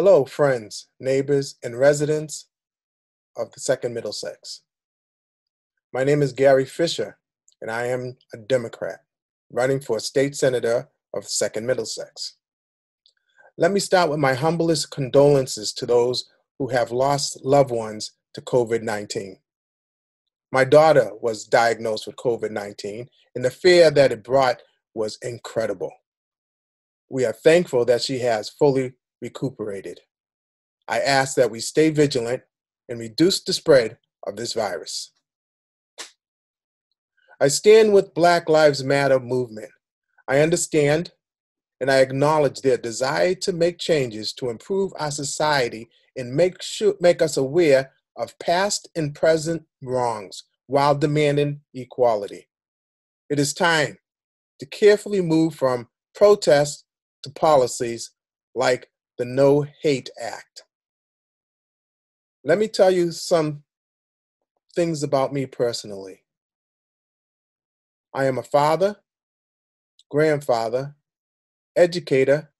Hello, friends, neighbors, and residents of the Second Middlesex. My name is Gary Fisher, and I am a Democrat running for state senator of the Second Middlesex. Let me start with my humblest condolences to those who have lost loved ones to COVID 19. My daughter was diagnosed with COVID 19, and the fear that it brought was incredible. We are thankful that she has fully recuperated. I ask that we stay vigilant and reduce the spread of this virus. I stand with Black Lives Matter movement. I understand and I acknowledge their desire to make changes to improve our society and make, sure, make us aware of past and present wrongs while demanding equality. It is time to carefully move from protests to policies like the No Hate Act. Let me tell you some things about me personally. I am a father, grandfather, educator,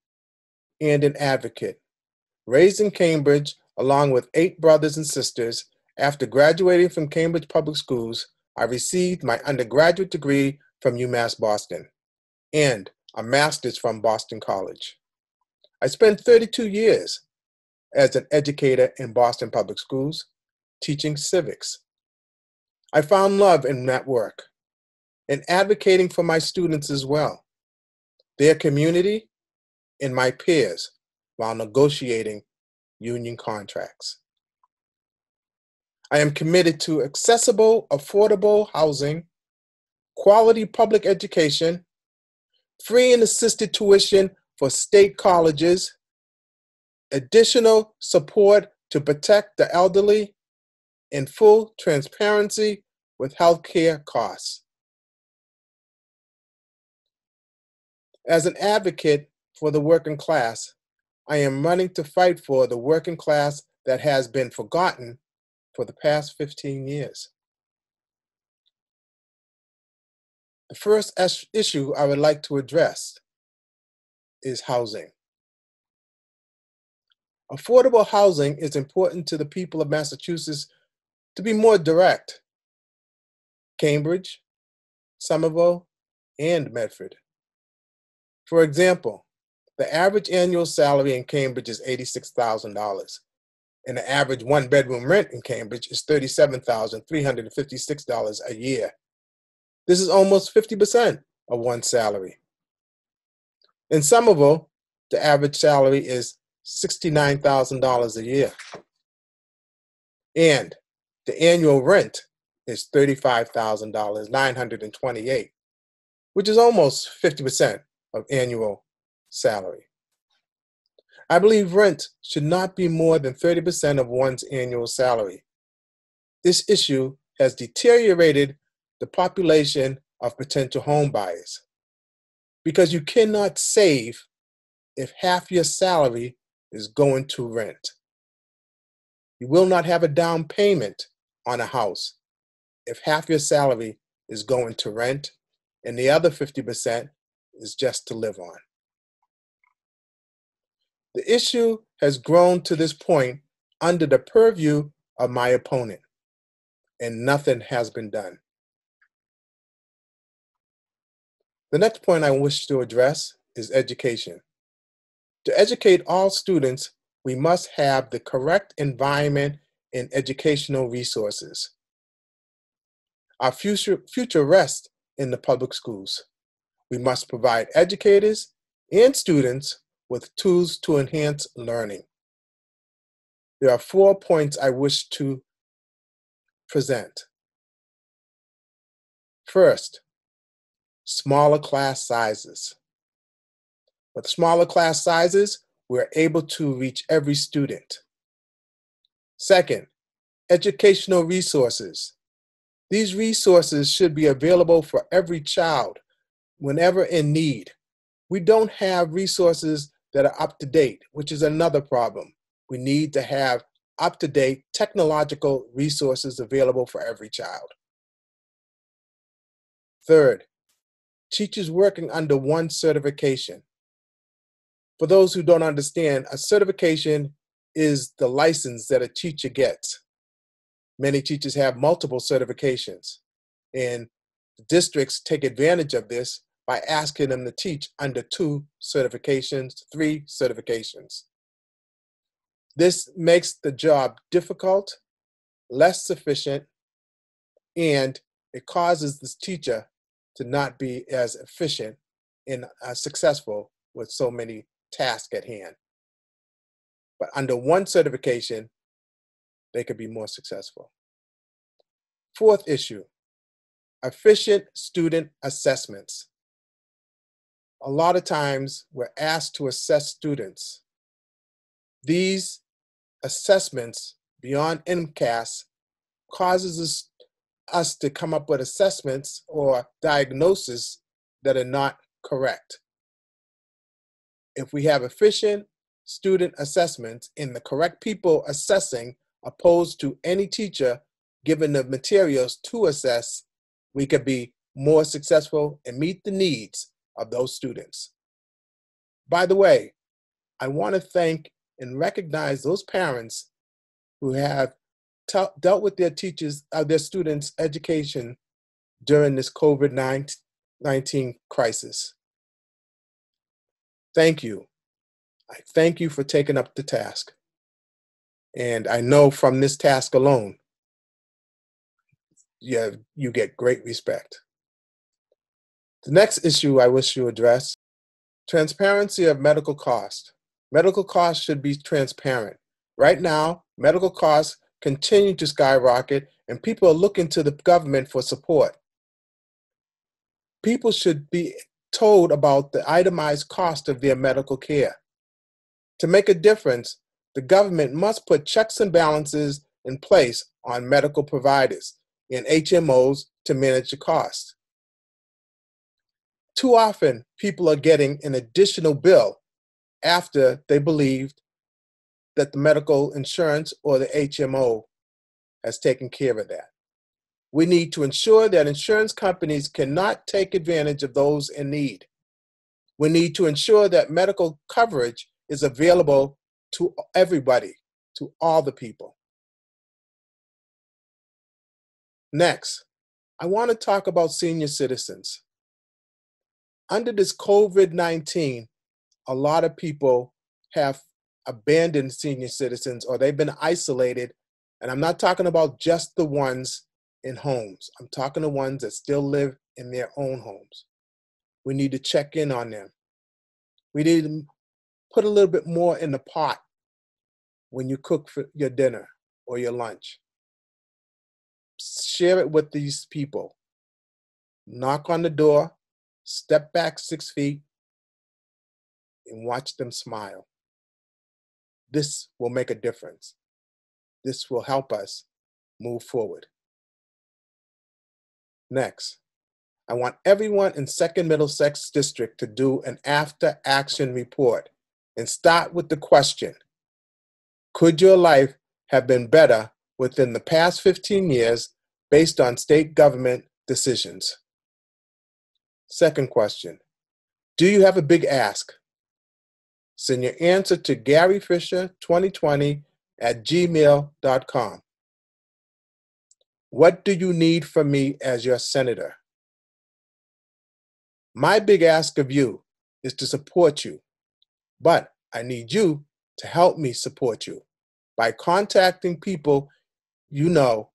and an advocate. Raised in Cambridge, along with eight brothers and sisters, after graduating from Cambridge Public Schools, I received my undergraduate degree from UMass Boston and a master's from Boston College. I spent 32 years as an educator in Boston Public Schools, teaching civics. I found love in that work and advocating for my students as well, their community, and my peers while negotiating union contracts. I am committed to accessible, affordable housing, quality public education, free and assisted tuition for state colleges, additional support to protect the elderly, and full transparency with healthcare costs. As an advocate for the working class, I am running to fight for the working class that has been forgotten for the past 15 years. The first issue I would like to address is housing. Affordable housing is important to the people of Massachusetts to be more direct. Cambridge, Somerville, and Medford. For example, the average annual salary in Cambridge is $86,000, and the average one bedroom rent in Cambridge is $37,356 a year. This is almost 50% of one's salary. In Somerville, the average salary is $69,000 a year. And the annual rent is $35,928, which is almost 50% of annual salary. I believe rent should not be more than 30% of one's annual salary. This issue has deteriorated the population of potential home buyers because you cannot save if half your salary is going to rent. You will not have a down payment on a house if half your salary is going to rent and the other 50% is just to live on. The issue has grown to this point under the purview of my opponent, and nothing has been done. The next point I wish to address is education. To educate all students, we must have the correct environment and educational resources. Our future, future rests in the public schools. We must provide educators and students with tools to enhance learning. There are four points I wish to present. First, smaller class sizes. With smaller class sizes, we're able to reach every student. Second, educational resources. These resources should be available for every child whenever in need. We don't have resources that are up to date, which is another problem. We need to have up to date technological resources available for every child. Third, teachers working under one certification. For those who don't understand, a certification is the license that a teacher gets. Many teachers have multiple certifications, and districts take advantage of this by asking them to teach under two certifications, three certifications. This makes the job difficult, less sufficient, and it causes this teacher to not be as efficient and uh, successful with so many tasks at hand. But under one certification, they could be more successful. Fourth issue efficient student assessments. A lot of times we're asked to assess students. These assessments beyond MCAS causes us, to come up with assessments or diagnoses that are not correct. If we have efficient student assessments in the correct people assessing opposed to any teacher given the materials to assess, we could be more successful and meet the needs of those students. By the way, I want to thank and recognize those parents who have dealt with their teachers, uh, their students' education during this COVID 19 crisis. Thank you. I thank you for taking up the task. And I know from this task alone, you, you get great respect. The next issue I wish to address transparency of medical cost. Medical costs should be transparent. Right now, medical costs continue to skyrocket, and people are looking to the government for support. People should be told about the itemized cost of their medical care. To make a difference, the government must put checks and balances in place on medical providers and HMOs to manage the cost. Too often, people are getting an additional bill after they believed that the medical insurance or the HMO has taken care of that. We need to ensure that insurance companies cannot take advantage of those in need. We need to ensure that medical coverage is available to everybody, to all the people. Next, I want to talk about senior citizens. Under this COVID 19, a lot of people have abandoned senior citizens or they've been isolated. And I'm not talking about just the ones in homes, I'm talking the ones that still live in their own homes. We need to check in on them. We need to put a little bit more in the pot when you cook for your dinner or your lunch. Share it with these people. Knock on the door, step back six feet, and watch them smile. This will make a difference. This will help us move forward. Next, I want everyone in Second Middlesex District to do an after action report and start with the question Could your life have been better within the past 15 years based on state government decisions? Second question Do you have a big ask? Send your answer to Gary Fisher 2020 at gmail.com. What do you need from me as your senator? My big ask of you is to support you, but I need you to help me support you by contacting people you know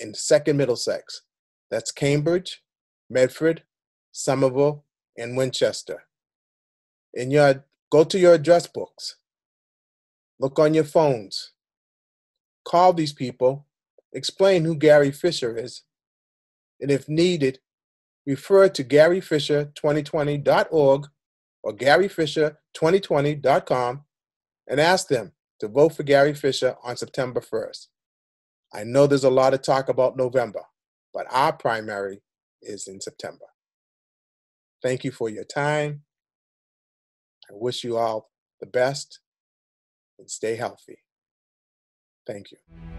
in Second Middlesex. That's Cambridge, Medford, Somerville, and Winchester. In your Go to your address books. Look on your phones. Call these people. Explain who Gary Fisher is. And if needed, refer to garyfisher2020.org or garyfisher2020.com and ask them to vote for Gary Fisher on September 1st. I know there's a lot of talk about November, but our primary is in September. Thank you for your time I wish you all the best and stay healthy. Thank you.